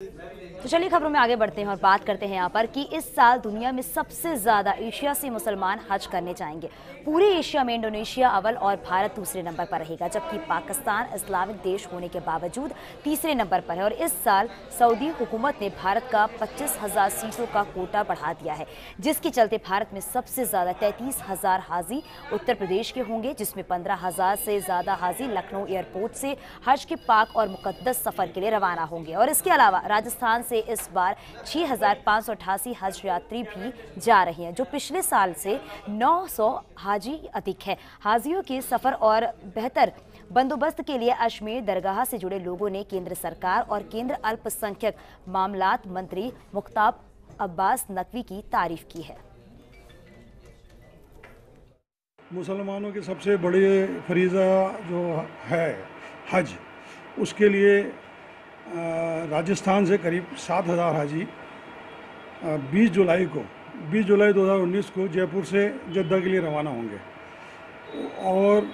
तो चलिए खबरों में आगे बढ़ते हैं और बात करते हैं यहाँ पर कि इस साल दुनिया में सबसे ज़्यादा एशिया से मुसलमान हज करने जाएँगे। पूरे एशिया में इंडोनेशिया अव्वल और भारत दूसरे नंबर पर रहेगा, जबकि पाकिस्तान इस्लामिक देश होने के बावजूद तीसरे नंबर पर है और इस साल सऊदी हुकूमत ने भारत का पच्चीस हज़ार सीटों का कोटा बढ़ा दिया है, जिसके चलते भारत में सबसे ज़्यादा तैतीस हज़ार हाजी उत्तर प्रदेश के होंगे, जिसमें पंद्रह हज़ार से ज़्यादा हाजी लखनऊ एयरपोर्ट से हज के पाक और मुकदस सफ़र के लिए रवाना होंगे। और इसके अलावा राजस्थान से इस बार अठासी हज यात्री भी जा रहे हैं, जो पिछले साल से 900 हाजी अधिक है। हाजियों के सफ़र और बेहतर बंदोबस्त के लिए अजमेर दरगाह से जुड़े लोगों ने केंद्र सरकार और केंद्र अल्पसंख्यक मामलात मंत्री मुख्ताब अब्बास नकवी की तारीफ़ की है। मुसलमानों की सबसे बड़ी फरीज़ा जो है हज, उसके लिए राजस्थान से करीब सात हज़ार हाजी बीस जुलाई को 20 जुलाई 2019 को जयपुर से जद्दा के लिए रवाना होंगे। और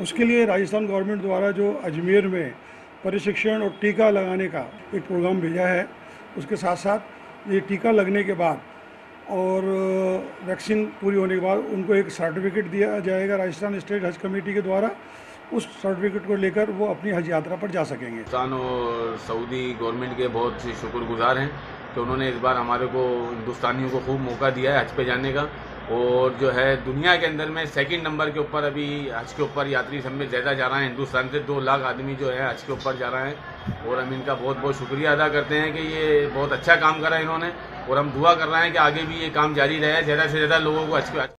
उसके लिए राजस्थान गवर्नमेंट द्वारा जो अजमेर में प्रशिक्षण और टीका लगाने का एक प्रोग्राम भेजा है, उसके साथ साथ ये टीका लगने के बाद और वैक्सीन पूरी होने के बाद उनको एक सर्टिफिकेट दिया जाएगा राजस्थान स्टेट हज कमेटी के द्वारा उस सर्टिफिकेट को लेकर वो अपनी हज यात्रा पर जा सकेंगे। हिंदुस्तान और सऊदी गवर्नमेंट के बहुत शुक्रगुजार हैं कि उन्होंने इस बार हमारे को, हिंदुस्तानियों को खूब मौका दिया है हज पे जाने का। और जो है, दुनिया के अंदर में सेकंड नंबर के ऊपर अभी हज के ऊपर यात्री सब में ज़्यादा जा रहा है। हिंदुस्तान से दो लाख आदमी जो है हज के ऊपर जा रहा है। और हम इनका बहुत बहुत शुक्रिया अदा करते हैं कि ये बहुत अच्छा काम करा इन्होंने। और हम दुआ कर रहे हैं कि आगे भी ये काम जारी रहे, ज़्यादा से ज़्यादा लोगों को हज